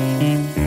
Música